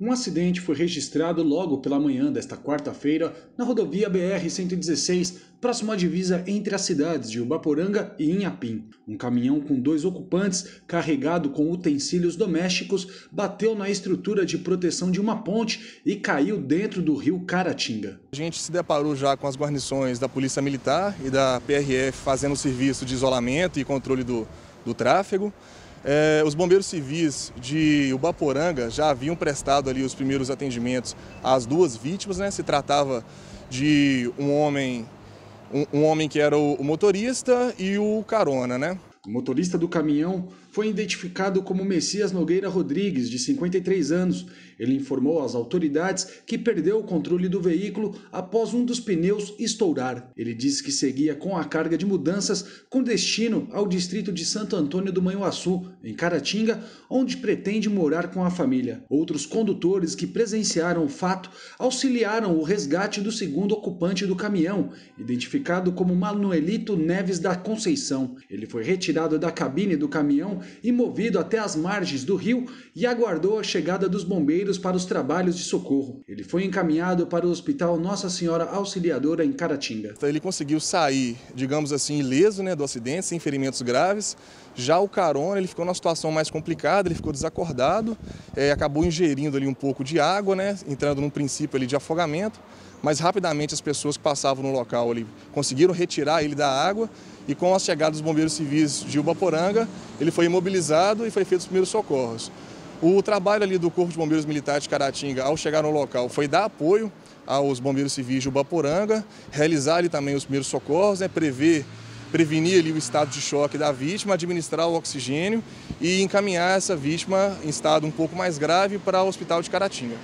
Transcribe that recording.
Um acidente foi registrado logo pela manhã desta quarta-feira na rodovia BR-116, próximo à divisa entre as cidades de Ubaporanga e Inhapim. Um caminhão com dois ocupantes, carregado com utensílios domésticos, bateu na estrutura de proteção de uma ponte e caiu dentro do rio Caratinga. A gente se deparou já com as guarnições da Polícia Militar e da PRF fazendo o serviço de isolamento e controle do, do tráfego. É, os bombeiros civis de Ubaporanga já haviam prestado ali os primeiros atendimentos às duas vítimas, né? Se tratava de um homem, um, um homem que era o, o motorista e o carona, né? O motorista do caminhão foi identificado como Messias Nogueira Rodrigues, de 53 anos. Ele informou às autoridades que perdeu o controle do veículo após um dos pneus estourar. Ele disse que seguia com a carga de mudanças com destino ao distrito de Santo Antônio do Manhuaçu, em Caratinga, onde pretende morar com a família. Outros condutores que presenciaram o fato auxiliaram o resgate do segundo ocupante do caminhão, identificado como Manuelito Neves da Conceição. Ele foi retirado da cabine do caminhão e movido até as margens do rio e aguardou a chegada dos bombeiros para os trabalhos de socorro. Ele foi encaminhado para o Hospital Nossa Senhora Auxiliadora em Caratinga. Ele conseguiu sair, digamos assim, ileso né, do acidente, sem ferimentos graves. Já o carona, ele ficou numa situação mais complicada, ele ficou desacordado, é, acabou ingerindo ali um pouco de água, né, entrando num princípio ali de afogamento, mas rapidamente as pessoas que passavam no local ali conseguiram retirar ele da água e com a chegada dos bombeiros civis de Ubaporanga, ele foi imobilizado e foi feito os primeiros socorros. O trabalho ali do Corpo de Bombeiros Militares de Caratinga, ao chegar no local, foi dar apoio aos bombeiros civis de Ubaporanga, realizar ali também os primeiros socorros, né, prever, prevenir ali o estado de choque da vítima, administrar o oxigênio e encaminhar essa vítima em estado um pouco mais grave para o Hospital de Caratinga.